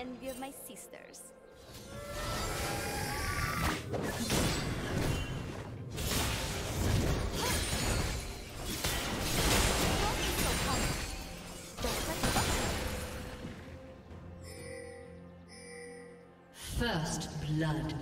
envy of my sisters. First blood.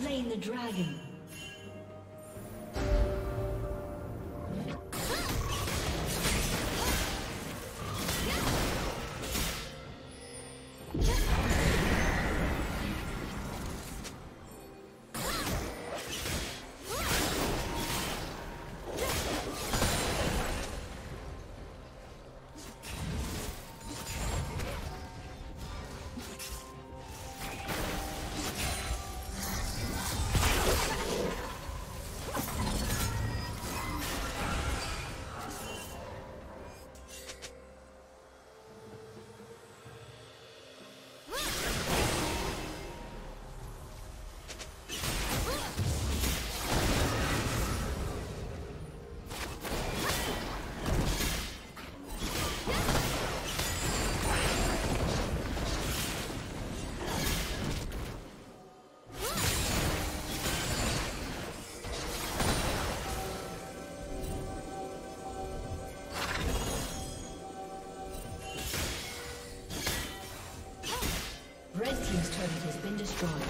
Slain the dragon. destroyed.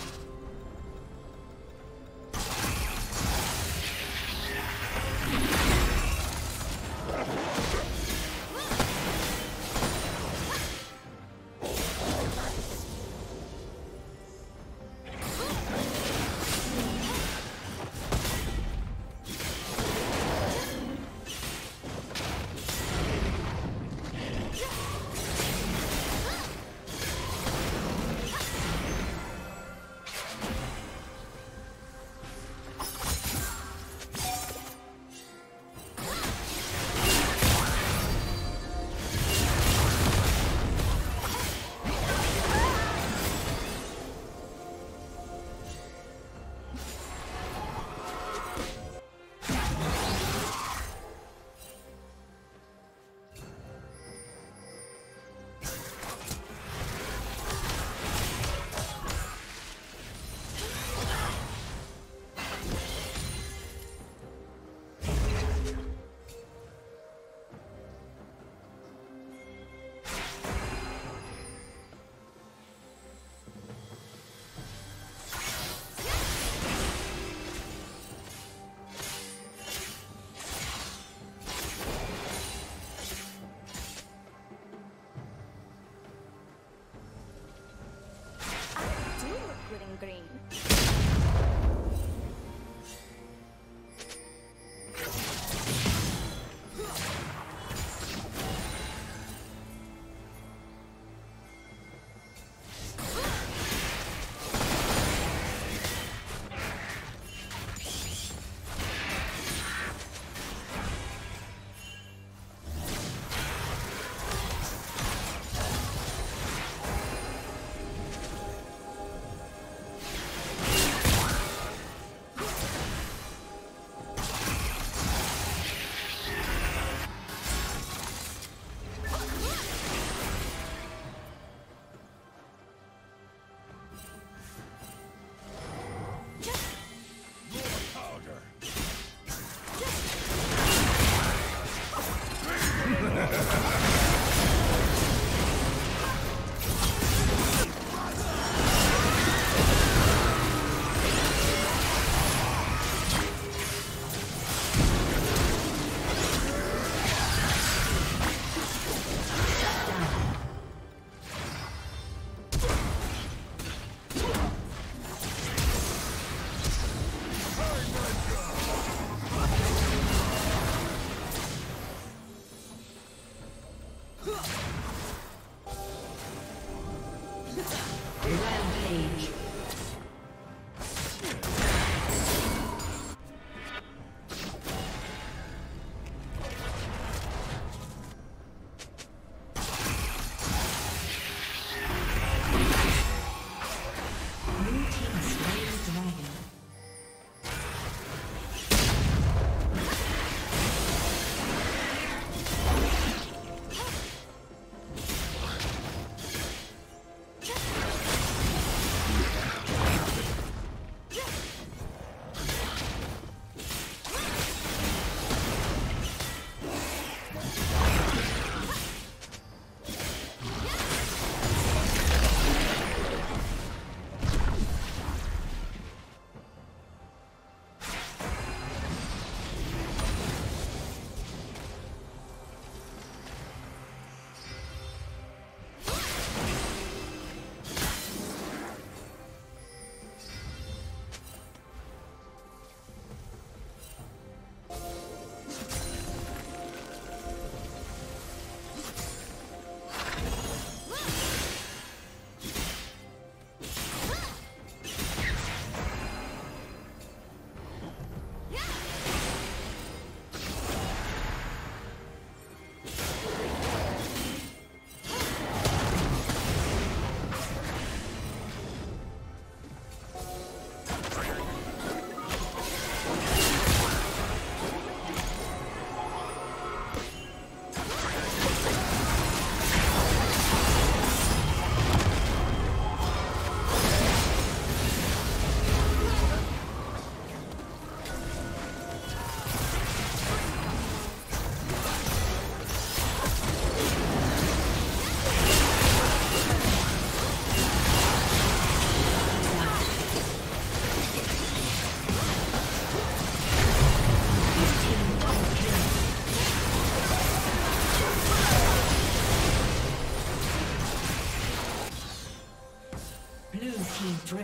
Let's go.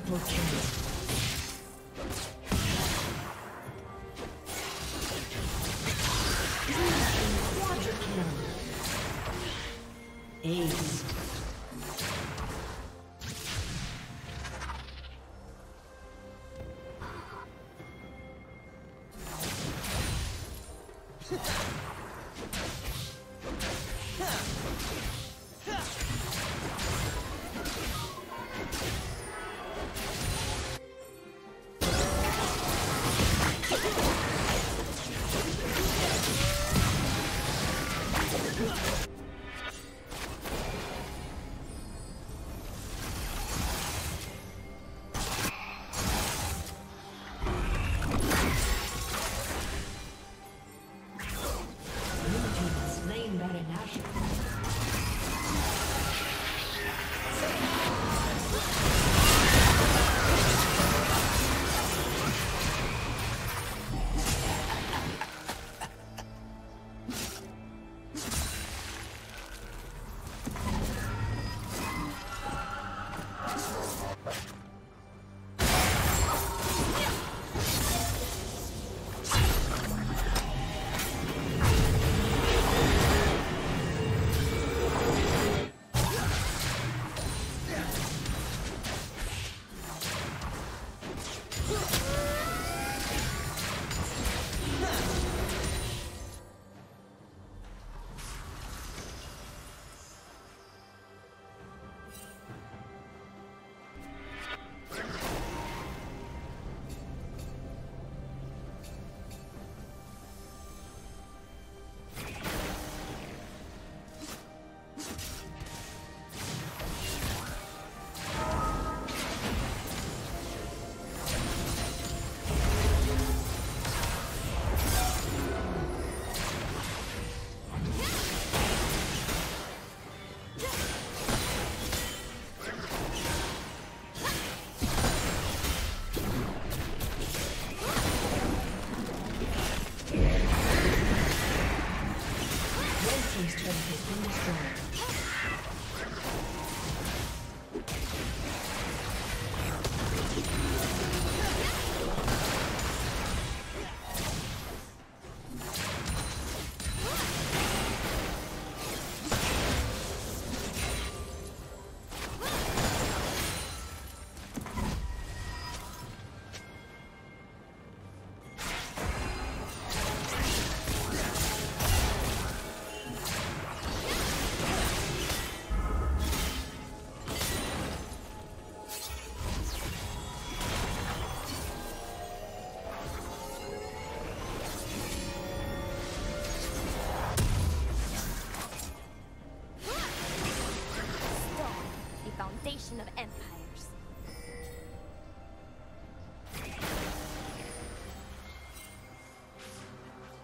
Triple kill.